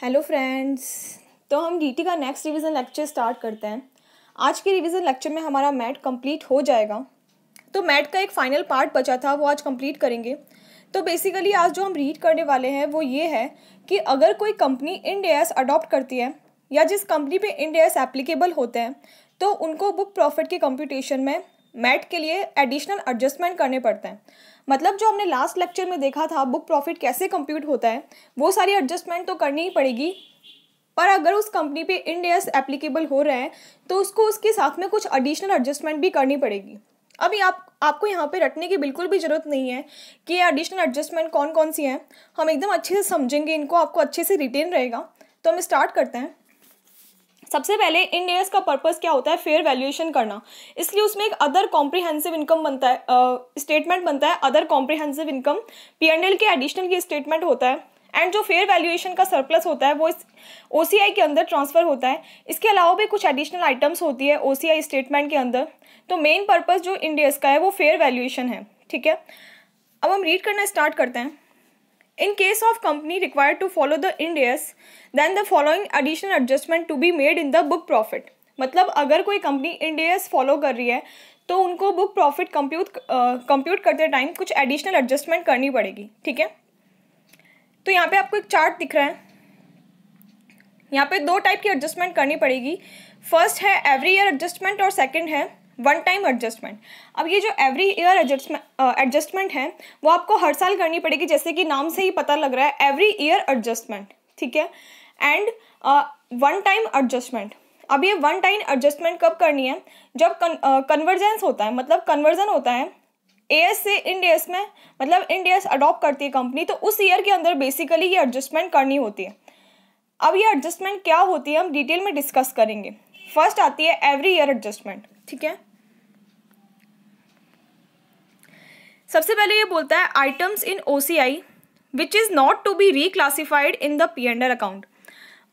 Hello friends तो हम DT का नेक्स्ट रिवीजन लेक्चर स्टार्ट करते हैं। आज के रिवीजन लेक्चर में हमारा मैट कंप्लीट हो जाएगा। तो मैट का एक फाइनल पार्ट बचा था, वो आज कंप्लीट करेंगे। तो बेसिकली आज जो हम रीड करने वाले हैं, वो ये है कि अगर कोई कंपनी इंडियास अडॉप्ट करती है, या जिस कंपनी पे इंडियास एप्लीकेबल होते हैं तो उनको बुक प्रॉफिट के कंप्यूटेशन में मैट के लिए एडिशनल एडजस्टमेंट करने पड़ते हैं। मतलब जो हमने लास्ट लेक्चर में देखा था बुक प्रॉफिट कैसे कंप्यूट होता है, वो सारी एडजस्टमेंट तो करनी ही पड़ेगी। पर अगर उस कंपनी पे इंडियस एप्लीकेबल हो रहे हैं तो उसको उसके साथ में कुछ एडिशनल एडजस्टमेंट भी करनी पड़ेगी। अभी आप, आपको यहाँ पे रटने की बिल्कुल भी ज़रूरत नहीं है कि ये एडिशनल एडजस्टमेंट कौन कौन सी हैं। हम एकदम अच्छे से समझेंगे, इनको आपको अच्छे से रिटेन रहेगा। तो हम स्टार्ट करते हैं। सबसे पहले इंडियस का पर्पस क्या होता है? फेयर वैल्यूएशन करना। इसलिए उसमें एक अदर कॉम्प्रिहेंसिव इनकम बनता है स्टेटमेंट uh, बनता है other comprehensive income P and L के एडिशनल की स्टेटमेंट होता है। एंड जो फेयर वैल्यूएशन का सरप्लस होता है वो इस ओ सी आई के अंदर ट्रांसफ़र होता है। इसके अलावा भी कुछ एडिशनल आइटम्स होती है ओ सी आई स्टेटमेंट के अंदर। तो मेन पर्पज़ जो इंडियस का है वो फेयर वैल्यूएशन है। ठीक है? अब हम रीड करना स्टार्ट करते हैं। In case of company required to follow the Ind AS, then the following additional adjustment to be made in the book profit. मतलब अगर कोई कंपनी इंडियस फॉलो कर रही है तो उनको बुक प्रॉफिट कंप्यूट कंप्यूट करते टाइम कुछ एडिशनल एडजस्टमेंट करनी पड़ेगी ठीक है? तो यहाँ पे आपको एक चार्ट दिख रहा है। यहाँ पे दो टाइप की एडजस्टमेंट करनी पड़ेगी। फ़र्स्ट है एवरी ईयर एडजस्टमेंट और सेकंड है वन टाइम एडजस्टमेंट। अब ये जो एवरी ईयर एडजस्टमेंट एडजस्टमेंट है वो आपको हर साल करनी पड़ेगी जैसे कि नाम से ही पता लग रहा है एवरी ईयर एडजस्टमेंट ठीक है? एंड वन टाइम एडजस्टमेंट अब ये वन टाइम एडजस्टमेंट कब करनी है? जब कन्वर्जेंस uh, होता है मतलब कन्वर्जन होता है ए से इंडियस में मतलब इंडियस अडॉप्ट करती है कंपनी तो उस ईयर के अंदर बेसिकली ये एडजस्टमेंट करनी होती है। अब ये एडजस्टमेंट क्या होती है हम डिटेल में डिस्कस करेंगे। फ़र्स्ट आती है एवरी ईयर एडजस्टमेंट ठीक है? सबसे पहले ये बोलता है items in O C I which is not to be reclassified in the P and L account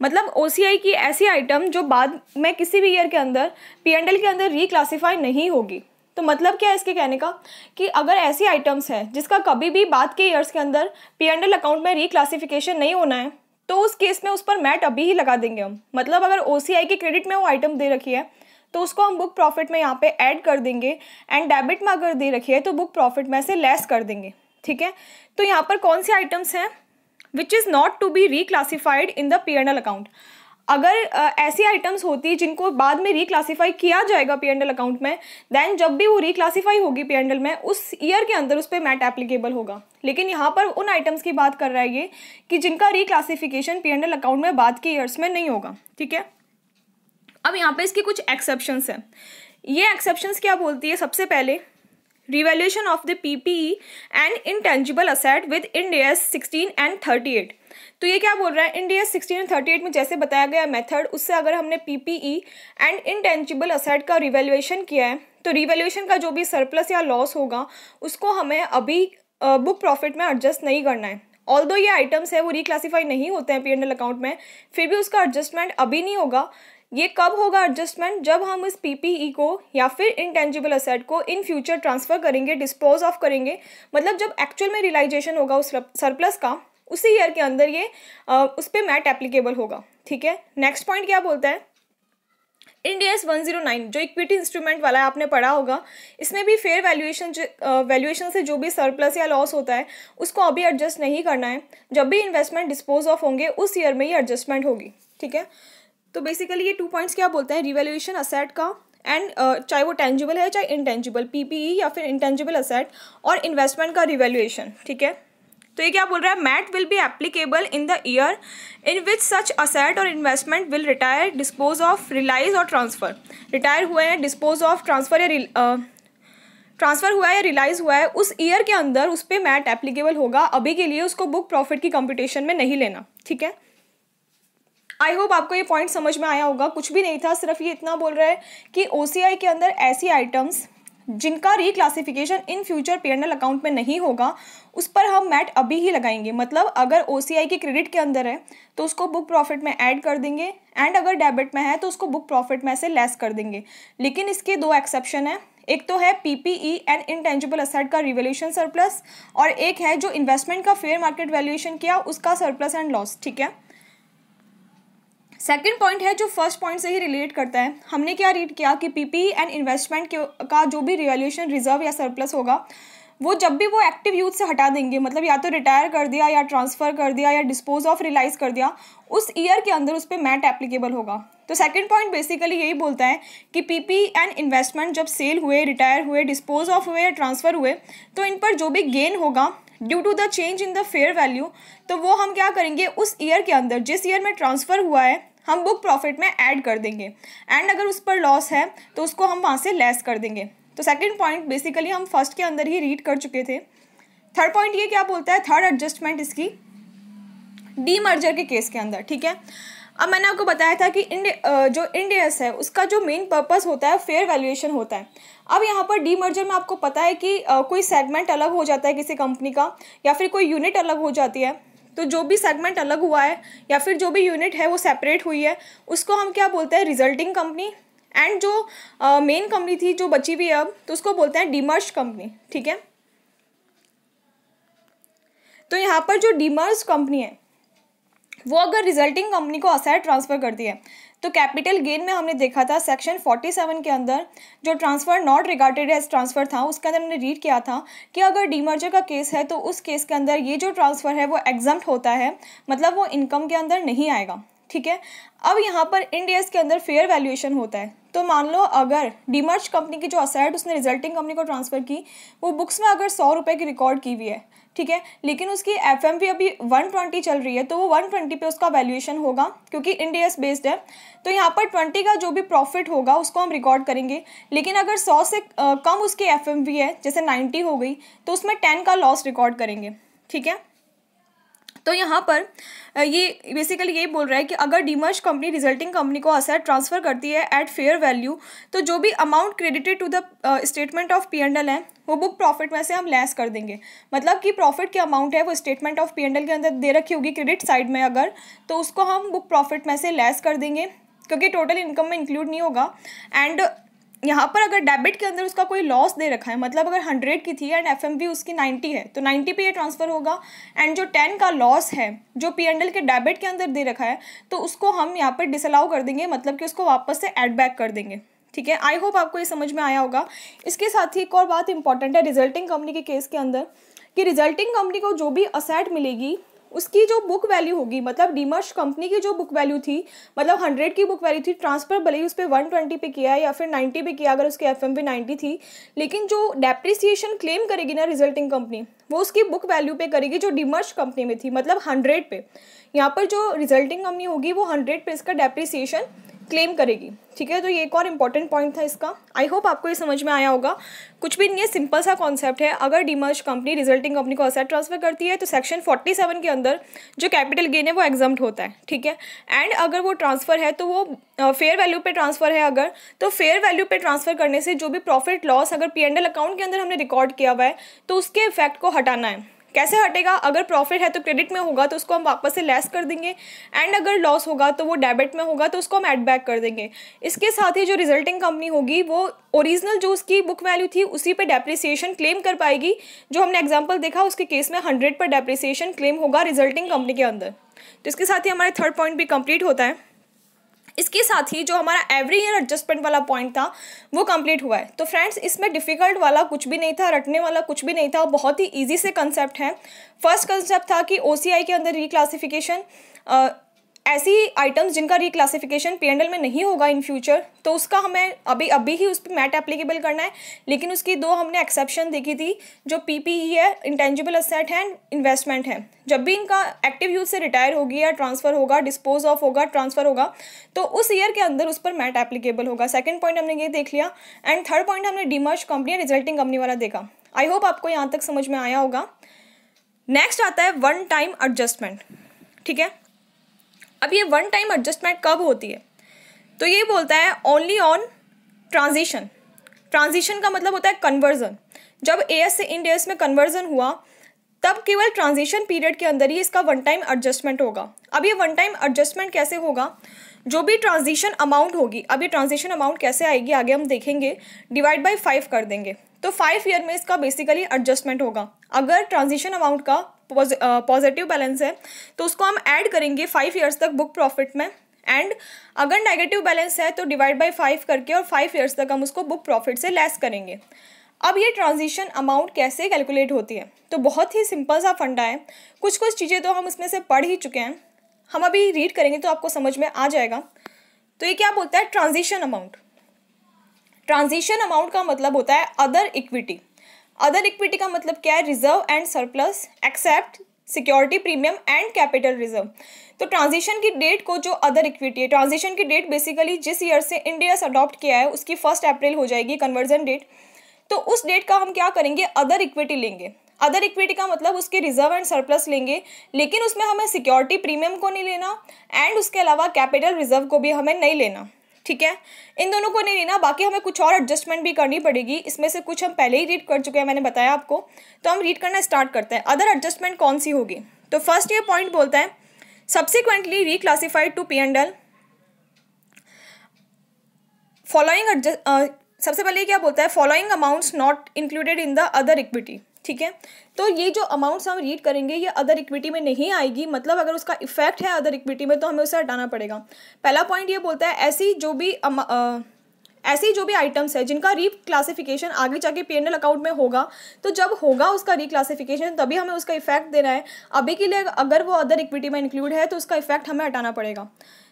मतलब ओ सी आई की ऐसी आइटम जो बाद में किसी भी ईयर के अंदर पी एंड एल के अंदर रिक्लासीफाई नहीं होगी। तो मतलब क्या है इसके कहने का? कि अगर ऐसी आइटम्स हैं, जिसका कभी भी बाद के ईयर्स के अंदर पी एंड एल अकाउंट में रिक्लासिफिकेशन नहीं होना है तो उस केस में उस पर मैट अभी ही लगा देंगे हम। मतलब अगर ओ सी आई के क्रेडिट में वो आइटम दे रखी है तो उसको हम बुक प्रॉफिट में यहाँ पे ऐड कर देंगे एंड डेबिट में अगर दे रखी है तो बुक प्रॉफिट में से लेस कर देंगे, ठीक है? तो यहाँ पर कौन सी आइटम्स हैं? Which is not to be reclassified in the P and L account अगर ऐसी आइटम्स होती जिनको बाद में रिक्लासीफाई किया जाएगा पी एंड एल अकाउंट में देन जब भी वो रिक्लासीफाई होगी पी एंड एल में, उस ईयर के अंदर उस पर मैट एप्लीकेबल होगा। लेकिन यहाँ पर उन आइटम्स की बात कर रहा है ये कि जिनका reclassification P and L account में बाद के ईयर्स में नहीं होगा, ठीक है? अब यहाँ पे इसके कुछ एक्सेप्शंस हैं। ये एक्सेप्शंस क्या बोलती है? सबसे पहले revaluation of the PPE and intangible asset with Ind AS sixteen and thirty eight तो ये क्या बोल रहा है? India sixteen and thirty eight में जैसे बताया गया मेथड उससे अगर हमने पीपीई एंड इनटेंजिबल असेट का रिवेल्यूएशन किया है तो रिवेल्यूशन का जो भी सरप्लस या लॉस होगा, उसको हमें अभी बुक प्रॉफिट में एडजस्ट नहीं करना है। ऑल दो ये आइटम्स है, वो रिक्लासीफाई नहीं होते हैं पी एंड अकाउंट में, फिर भी उसका एडजस्टमेंट अभी नहीं होगा। ये कब होगा एडजस्टमेंट जब हम इस पीपीई e को या फिर इनटेंजिबल असेट को इन फ्यूचर ट्रांसफ़र करेंगे डिस्पोज ऑफ़ करेंगे मतलब जब एक्चुअल में रिलाइजेशन होगा उस सरप्लस का उसी ईयर के अंदर ये आ, उस पर मैट एप्लीकेबल होगा ठीक है? नेक्स्ट पॉइंट क्या बोलता है? Ind AS one zero nine जो इक्विटी इंस्ट्रूमेंट वाला है आपने पढ़ा होगा इसमें भी फेयर वैल्यूएशन वैल्यूएशन से जो भी सरप्लस या लॉस होता है उसको अभी एडजस्ट नहीं करना है। जब भी इन्वेस्टमेंट डिस्पोज ऑफ़ होंगे उस ईयर में ही एडजस्टमेंट होगी ठीक है? तो बेसिकली ये टू पॉइंट्स क्या बोलते हैं? रिवेल्यूशन असेट का एंड uh, चाहे वो टेंजिबल है चाहे इंटेंजिबल पीपीई या फिर इंटेंजिबल असेट और इन्वेस्टमेंट का रिवेल्यूएशन ठीक है? तो ये क्या बोल रहा है? MAT will be applicable in the year in which such asset और investment will retire dispose of realise और ट्रांसफ़र रिटायर हुए हैं डिस्पोज ऑफ़ ट्रांसफ़र या ट्रांसफ़र हुआ है या रिलाइज हुआ है उस ईयर के अंदर उस पर मैट एप्लीकेबल होगा। अभी के लिए उसको बुक प्रॉफिट की कंपटीशन में नहीं लेना ठीक है? आई होप आपको ये पॉइंट समझ में आया होगा। कुछ भी नहीं था, सिर्फ़ ये इतना बोल रहा है कि ओसीआई के अंदर ऐसी आइटम्स जिनका reclassification in future P account में नहीं होगा, उस पर हम मैट अभी ही लगाएँगे। मतलब अगर ओ की क्रेडिट के अंदर है तो उसको बुक प्रॉफिट में ऐड कर देंगे एंड अगर डेबिट में है तो उसको बुक प्रॉफिट में से लेस कर देंगे। लेकिन इसके दो एक्सेप्शन हैं। एक तो है पीपीई एंड इनटेंजिबल असेट का रिवोल्यूशन सरप्लस और एक है जो इन्वेस्टमेंट का फेयर मार्केट वैल्यूएशन किया, उसका सरप्लस एंड लॉस ठीक है? सेकेंड पॉइंट है जो फ़र्स्ट पॉइंट से ही रिलेट करता है। हमने क्या रीड किया कि पीपी एंड इन्वेस्टमेंट का जो भी रिवैल्यूएशन रिज़र्व या सरप्लस होगा, वो जब भी वो एक्टिव यूथ से हटा देंगे मतलब या तो रिटायर कर दिया या ट्रांसफ़र कर दिया या डिस्पोज ऑफ़ रिलाइज कर दिया, उस ईयर के अंदर उस पर मैट एप्लीकेबल होगा। तो सेकंड पॉइंट बेसिकली यही बोलता है कि पीपी एंड इन्वेस्टमेंट जब सेल हुए रिटायर हुए डिस्पोज ऑफ़ हुए या ट्रांसफ़र हुए तो इन पर जो भी गेन होगा due to the change in the fair value तो वो हम क्या करेंगे, उस ईयर के अंदर, जिस ईयर में ट्रांसफ़र हुआ है हम बुक प्रॉफिट में ऐड कर देंगे। एंड अगर उस पर लॉस है तो उसको हम वहाँ से लेस कर देंगे। तो सेकेंड पॉइंट बेसिकली हम फ़र्स्ट के अंदर ही रीड कर चुके थे। थर्ड पॉइंट ये क्या बोलता है? थर्ड एडजस्टमेंट इसकी डी मर्जर के केस के अंदर, ठीक है? अब मैंने आपको बताया था कि इंड जो इंडियस है, उसका जो मेन पर्पस होता है फेयर वैल्यूएशन होता है। अब यहाँ पर डी मर्जर में आपको पता है कि कोई सेगमेंट अलग हो जाता है किसी कंपनी का, या फिर कोई यूनिट अलग हो जाती है। तो जो भी सेगमेंट अलग हुआ है या फिर जो भी यूनिट है वो सेपरेट हुई है उसको हम क्या बोलते हैं? रिजल्टिंग कंपनी एंड जो मेन uh, कंपनी थी जो बची हुई है अब तो उसको बोलते हैं डीमर्स कंपनी ठीक है? तो यहाँ पर जो डीमर्स कंपनी है वो अगर रिजल्टिंग कंपनी को असेट ट्रांसफ़र करती है तो कैपिटल गेन में हमने देखा था सेक्शन 47 के अंदर, जो transfer not regarded as transfer था, उसके अंदर हमने रीड किया था कि अगर डीमर्जर का केस है तो उस केस के अंदर ये जो ट्रांसफ़र है, वो एग्ज़ाम होता है मतलब वो इनकम के अंदर नहीं आएगा, ठीक है? अब यहाँ पर इंडियस के अंदर फेयर वैल्यूएशन होता है तो मान लो अगर डीमर्ज कंपनी की जो असेट उसने रिजल्टिंग कंपनी को ट्रांसफ़र की, वो बुक्स में अगर सौ रुपये की रिकॉर्ड की हुई है ठीक है? लेकिन उसकी एफ़ पी अभी वन ट्वेंटी चल रही है तो वो वन ट्वेंटी पे उसका वैल्यूएशन होगा, क्योंकि इंडियस बेस्ड है। तो यहाँ पर ट्वेंटी का जो भी प्रॉफिट होगा, उसको हम रिकॉर्ड करेंगे। लेकिन अगर सौ से कम उसकी एफ़ है, जैसे नाइन्टी हो गई तो उसमें टेन का लॉस रिकॉर्ड करेंगे, ठीक है? तो यहाँ पर ये बेसिकली यही बोल रहा है कि अगर डीमर्ज कंपनी रिजल्टिंग कंपनी को असेट ट्रांसफ़र करती है एट फेयर वैल्यू तो जो भी amount credited to the statement of P and L है, वो बुक प्रॉफिट में से हम लेस कर देंगे। मतलब कि प्रॉफिट के अमाउंट है वो statement of P and L के अंदर दे रखी होगी क्रेडिट साइड में अगर तो उसको हम बुक प्रॉफिट में से लेस कर देंगे, क्योंकि टोटल इनकम में इंक्लूड नहीं होगा। एंड यहाँ पर अगर डेबिट के अंदर उसका कोई लॉस दे रखा है मतलब अगर हंड्रेड की थी एंड एफ़ उसकी नाइन्टी है तो नाइन्टी पे ये ट्रांसफ़र होगा एंड जो टेन का लॉस है, जो पी एंड एल के डेबिट के अंदर दे रखा है तो उसको हम यहाँ पर डिसअलाउ कर देंगे मतलब कि उसको वापस से एड बैक कर देंगे। ठीक है? आई होप आपको ये समझ में आया होगा। इसके साथ ही एक और बात इंपॉर्टेंट है रिजल्टिंग कंपनी के केस के अंदर, कि रिजल्टिंग कंपनी को जो भी असेट मिलेगी उसकी जो बुक वैल्यू होगी मतलब डीमर्श कंपनी की जो बुक वैल्यू थी मतलब हंड्रेड की बुक वैल्यू थी ट्रांसफ़र भले ही उस पर वन ट्वेंटी पे किया या फिर नाइन्टी पे किया, अगर उसके एफ़ एम नाइन्टी थी, लेकिन जो डेप्रिसिएशन क्लेम करेगी ना रिजल्टिंग कंपनी वो उसकी बुक वैल्यू पे करेगी जो डीमर्श कंपनी में थी मतलब हंड्रेड पे। यहाँ पर जो रिजल्टिंग कंपनी होगी, वो हंड्रेड पे इसका डेप्रिसिएशन क्लेम करेगी। ठीक है? तो ये एक और इंपॉर्टेंट पॉइंट था इसका। आई होप आपको ये समझ में आया होगा। कुछ भी नहीं है सिंपल सा कॉन्सेप्ट है। अगर डीमर्ज कंपनी रिजल्टिंग कंपनी को असेट ट्रांसफ़र करती है तो सेक्शन फोर्टी सेवन के अंदर जो कैपिटल गेन है, वो एग्ज़ाम होता है। ठीक है? एंड अगर वो ट्रांसफ़र है तो वो फेयर वैल्यू पे ट्रांसफ़र है अगर तो फेयर वैल्यू पे ट्रांसफ़र करने से जो भी प्रॉफिट लॉस अगर पी अकाउंट के अंदर हमने रिकॉर्ड किया हुआ है तो उसके इफ़ेक्ट को हटाना है। कैसे हटेगा? अगर प्रॉफिट है तो क्रेडिट में होगा तो उसको हम वापस से लेस कर देंगे। एंड अगर लॉस होगा तो वो डेबिट में होगा तो उसको हम एड बैक कर देंगे। इसके साथ ही जो रिजल्टिंग कंपनी होगी, वो ओरिजिनल जो उसकी बुक वैल्यू थी, उसी पे डेप्रिसिएशन क्लेम कर पाएगी। जो हमने एग्ज़ाम्पल देखा, उसके केस में हंड्रेड पर डेप्रिसिएशन क्लेम होगा रिजल्टिंग कंपनी के अंदर। तो इसके साथ ही हमारे थर्ड पॉइंट भी कंप्लीट होता है। इसके साथ ही जो हमारा एवरी ईयर एडजस्टमेंट वाला पॉइंट था, वो कंप्लीट हुआ है। तो फ्रेंड्स इसमें डिफ़िकल्ट वाला कुछ भी नहीं था, रटने वाला कुछ भी नहीं था बहुत ही ईजी से कंसेप्ट है। फ़र्स्ट कंसेप्ट था कि ओसीआई के अंदर रिक्लासिफिकेशन ऐसी आइटम्स जिनका रिक्लासिफिकेशन पी में नहीं होगा इन फ्यूचर तो उसका हमें अभी अभी ही उस पर मैट एप्लीकेबल करना है। लेकिन उसकी दो हमने एक्सेप्शन देखी थी, जो पी पी ई है इंटेंजिबल असेट है एंड इन्वेस्टमेंट है। जब भी इनका एक्टिव यूज़ से रिटायर होगी या ट्रांसफ़र होगा डिस्पोज ऑफ़ होगा ट्रांसफ़र होगा तो उस ईयर के अंदर उस पर मैट एप्लीकेबल होगा। सेकेंड पॉइंट हमने ये देख लिया एंड थर्ड पॉइंट हमने डीमर्ज कंपनी रिजल्टिंग कंपनी वाला देखा। आई होप आपको यहाँ तक समझ में आया होगा। नेक्स्ट आता है वन टाइम एडजस्टमेंट ठीक है? अब ये वन टाइम एडजस्टमेंट कब होती है? तो ये बोलता है ओनली ऑन ट्रांजिशन ट्रांजिशन का मतलब होता है कन्वर्जन जब ए एस से इंड एस में कन्वर्जन हुआ, तब केवल ट्रांजिशन पीरियड के अंदर ही इसका वन टाइम एडजस्टमेंट होगा। अब ये वन टाइम एडजस्टमेंट कैसे होगा? जो भी ट्रांजिशन अमाउंट होगी, अब ये ट्रांजिशन अमाउंट कैसे आएगी, आगे हम देखेंगे डिवाइड बाई फाइव कर देंगे। तो फाइव ईयर में इसका बेसिकली एडजस्टमेंट होगा। अगर ट्रांजिशन अमाउंट का पॉजिटिव बैलेंस है तो उसको हम ऐड करेंगे फाइव ईयर्स तक बुक प्रॉफिट में. एंड अगर नेगेटिव बैलेंस है तो डिवाइड बाई फाइव करके और फाइव ईयर्स तक हम उसको बुक प्रॉफिट से लेस करेंगे. अब ये ट्रांजिशन अमाउंट कैसे कैलकुलेट होती है? तो बहुत ही सिंपल सा फंडा है. कुछ कुछ चीज़ें तो हम इसमें से पढ़ ही चुके हैं. हम अभी रीड करेंगे तो आपको समझ में आ जाएगा. तो ये क्या बोलता है? ट्रांजिशन अमाउंट ट्रांजिशन अमाउंट का मतलब होता है अदर इक्विटी अदर इक्विटी का मतलब क्या है? Reserve and surplus except security premium and capital reserve तो ट्रांजिशन की डेट को जो अदर इक्विटी है ट्रांजिशन की डेट बेसिकली जिस ईयर से इंडिया अडॉप्ट किया है, उसकी फ़र्स्ट अप्रैल हो जाएगी कन्वर्जन डेट तो उस डेट का हम क्या करेंगे? अदर इक्विटी लेंगे. अदर इक्विटी का मतलब उसके रिज़र्व एंड सरप्लस लेंगे, लेकिन उसमें हमें सिक्योरिटी प्रीमियम को नहीं लेना एंड उसके अलावा कैपिटल रिज़र्व को भी हमें नहीं लेना. ठीक है? इन दोनों को नहीं लेना, बाकी हमें कुछ और एडजस्टमेंट भी करनी पड़ेगी। इसमें से कुछ हम पहले ही रीड कर चुके हैं, मैंने बताया आपको। तो हम रीड करना स्टार्ट करते हैं। अदर एडजस्टमेंट कौन सी होगी? तो फ़र्स्ट ये पॉइंट बोलता है subsequently reclassified to P and L following सबसे पहले क्या बोलता है? Following amounts not included in the other equity ठीक है? तो ये जो अमाउंट्स हम रीड करेंगे, ये अदर इक्विटी में नहीं आएगी। मतलब अगर उसका इफ़ेक्ट है अदर इक्विटी में तो हमें उसे हटाना पड़ेगा। पहला पॉइंट ये बोलता है, ऐसी जो भी ऐसी जो भी आइटम्स है, जिनका रीक्लासिफिकेशन आगे जाके पी अकाउंट में होगा तो जब होगा उसका रीक्लासिफिकेशन तभी हमें उसका इफ़ेक्ट देना है। अभी के लिए अगर वो अदर इक्विटी में इंक्लूड है तो उसका इफ़ेक्ट हमें हटाना पड़ेगा।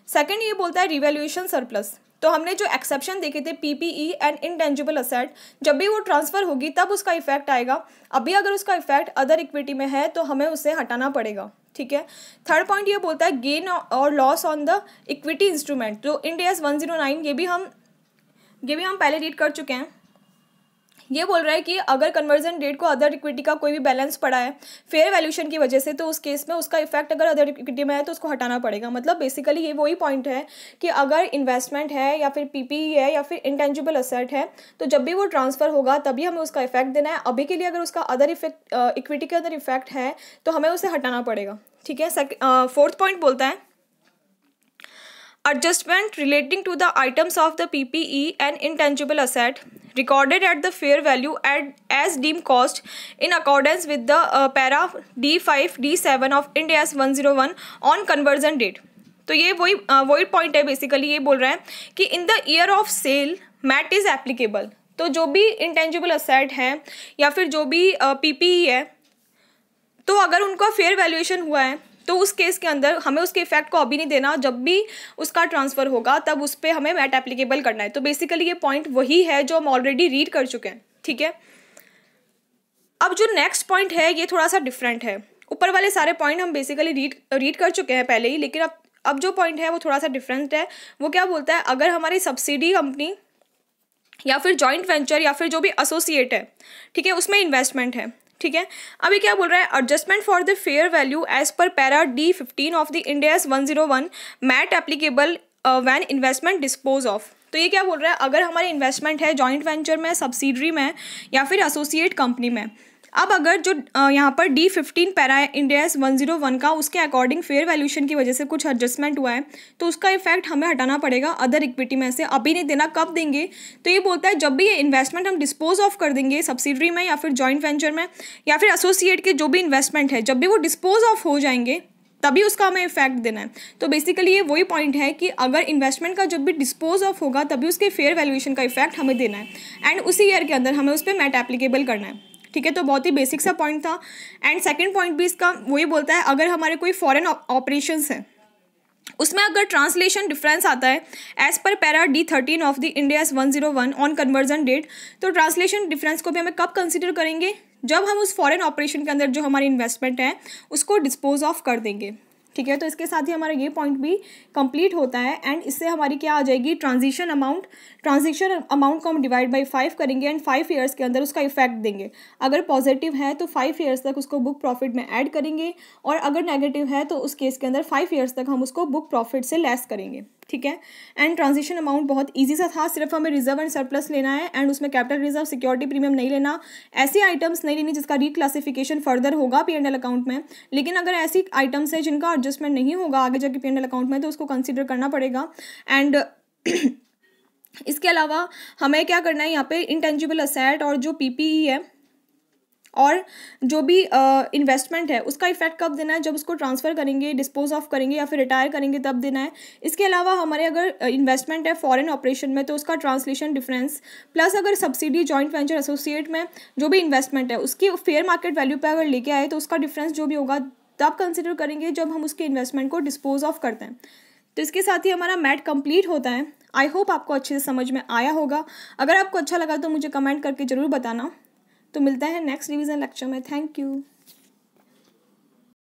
सेकेंड ये बोलता है रिवेल्यूएशन सरप्लस तो हमने जो एक्सेप्शन देखे थे पीपीई एंड इनटेंजिबल असेट जब भी वो ट्रांसफ़र होगी, तब उसका इफ़ेक्ट आएगा. अभी अगर उसका इफ़ेक्ट अदर इक्विटी में है तो हमें उसे हटाना पड़ेगा. ठीक है? थर्ड पॉइंट ये बोलता है गेन और loss on the equity instrument तो Ind AS one zero nine ये भी हम, ये भी हम पहले रीड कर चुके हैं. ये बोल रहा है कि अगर कन्वर्जन डेट को अदर इक्विटी का कोई भी बैलेंस पड़ा है फेयर वैल्यूशन की वजह से तो उस केस में उसका इफ़ेक्ट अगर अदर इक्विटी में है तो उसको हटाना पड़ेगा। मतलब बेसिकली ये वही पॉइंट है कि अगर इन्वेस्टमेंट है या फिर पीपीई है या फिर इंटेंजिबल असेट है तो जब भी वो ट्रांसफ़र होगा, तभी हमें उसका इफ़ेक्ट देना है। अभी के लिए अगर उसका अदर इफ़ेक्ट इक्विटी के अंदर इफ़ेक्ट है तो हमें उसे हटाना पड़ेगा। ठीक है? फोर्थ पॉइंट बोलता है adjustment relating to the items of the PPE and intangible asset recorded at the fair value at, as deemed cost in accordance with the uh, para D5 D7 of India's 101 on conversion date तो ये वही वही point है basically ये बोल रहा है कि in the year of sale MAT is applicable तो जो भी इंटेंजिबल असेट है या फिर जो भी पीपीई uh, है तो अगर उनका फेयर वैल्यूएशन हुआ है तो उस केस के अंदर हमें उसके इफ़ेक्ट को अभी नहीं देना। जब भी उसका ट्रांसफ़र होगा, तब उस पर हमें मैट एप्लीकेबल करना है। तो बेसिकली ये पॉइंट वही है जो हम ऑलरेडी रीड कर चुके हैं, ठीक है? अब जो नेक्स्ट पॉइंट है, ये थोड़ा सा डिफरेंट है। ऊपर वाले सारे पॉइंट हम बेसिकली रीड रीड कर चुके हैं पहले ही, लेकिन अब अब जो पॉइंट है, वो थोड़ा सा डिफरेंट है। वो क्या बोलता है? अगर हमारी सब्सिडी कंपनी या फिर जॉइंट वेंचर या फिर जो भी एसोसिएट है, ठीक है, उसमें इन्वेस्टमेंट है। ठीक है? अभी क्या बोल रहा है? Adjustment for the fair value as per para D fifteen of the Ind AS one zero one MAT applicable when investment dispose of तो ये क्या बोल रहा है? अगर हमारे इन्वेस्टमेंट है जॉइंट वेंचर में सब्सिडरी में, या फिर एसोसिएट कंपनी में अब अगर जो यहाँ पर D fifteen para India one zero one का, उसके अकॉर्डिंग फेयर वैल्यूशन की वजह से कुछ एडजस्टमेंट हुआ है तो उसका इफ़ेक्ट हमें हटाना पड़ेगा अदर इक्विटी में से। अभी नहीं देना, कब देंगे? तो ये बोलता है, जब भी ये इन्वेस्टमेंट हम डिस्पोज ऑफ़ कर देंगे सब्सिडरी में या फिर जॉइंट वेंचर में, या फिर एसोसिएट के जो भी इन्वेस्टमेंट है, जब भी वो डिस्पोज ऑफ़ हो जाएँगे, तभी उसका हमें इफ़ेक्ट देना है। तो बेसिकली ये वही पॉइंट है कि अगर इन्वेस्टमेंट का जब भी डिस्पोज ऑफ़ होगा, तभी उसके फेयर वैल्यूएशन का इफ़ेक्ट हमें देना है। एंड उसी ईयर के अंदर हमें उस पर मैट एप्लीकेबल करना है। ठीक है तो बहुत ही बेसिक सा पॉइंट था। एंड सेकेंड पॉइंट भी इसका वही बोलता है, अगर हमारे कोई फॉरन ऑपरेशन है, उसमें अगर ट्रांसलेशन डिफरेंस आता है as per para D thirteen of the India one zero one on conversion date तो ट्रांसलेशन डिफरेंस को भी हमें कब कंसिडर करेंगे? जब हम उस फॉरेन ऑपरेशन के अंदर जो हमारी इन्वेस्टमेंट है, उसको डिस्पोज ऑफ़ कर देंगे। ठीक है तो इसके साथ ही हमारा ये पॉइंट भी कंप्लीट होता है एंड इससे हमारी क्या आ जाएगी? ट्रांजिशन अमाउंट ट्रांजिशन अमाउंट को हम डिवाइड बाई फाइव करेंगे एंड फाइव ईयर्स के अंदर उसका इफ़ेक्ट देंगे। अगर पॉजिटिव है तो फाइव ईयर्स तक उसको बुक प्रॉफिट में ऐड करेंगे और अगर नेगेटिव है तो उस केस के अंदर फाइव ईयर्स तक हम उसको बुक प्रॉफिट से लेस करेंगे। ठीक है? एंड ट्रांजिशन अमाउंट बहुत इजी सा था, सिर्फ़ हमें रिज़र्व एंड सरप्लस लेना है एंड उसमें कैपिटल रिज़र्व सिक्योरिटी प्रीमियम नहीं लेना। ऐसी आइटम्स नहीं लेनी जिसका रीक्लासिफिकेशन फर्दर होगा पी एंड एल अकाउंट में। लेकिन अगर ऐसी आइटम्स हैं जिनका एडजस्टमेंट नहीं होगा आगे जाके पी एंड एल अकाउंट में तो उसको कंसिडर करना पड़ेगा। एंड इसके अलावा हमें क्या करना है, यहाँ पे इंटेंजिबल असेट और जो पीपीई है और जो भी इन्वेस्टमेंट है, उसका इफ़ेक्ट कब देना है? जब उसको ट्रांसफ़र करेंगे डिस्पोज ऑफ़ करेंगे या फिर रिटायर करेंगे, तब देना है। इसके अलावा हमारे अगर इन्वेस्टमेंट है फॉरेन ऑपरेशन में तो उसका ट्रांसलेशन डिफरेंस प्लस अगर सब्सिडी जॉइंट वेंचर एसोसिएट में जो भी इन्वेस्टमेंट है, उसकी फेयर मार्केट वैल्यू पर अगर लेके आए तो उसका डिफरेंस जो भी होगा, तब कंसिडर करेंगे जब हम उसके इन्वेस्टमेंट को डिस्पोज ऑफ़ करते हैं। तो इसके साथ ही हमारा मैट कंप्लीट होता है। आई होप आपको अच्छे से समझ में आया होगा। अगर आपको अच्छा लगा तो मुझे कमेंट करके ज़रूर बताना। तो मिलता है नेक्स्ट रिवीजन लेक्चर में. Thank you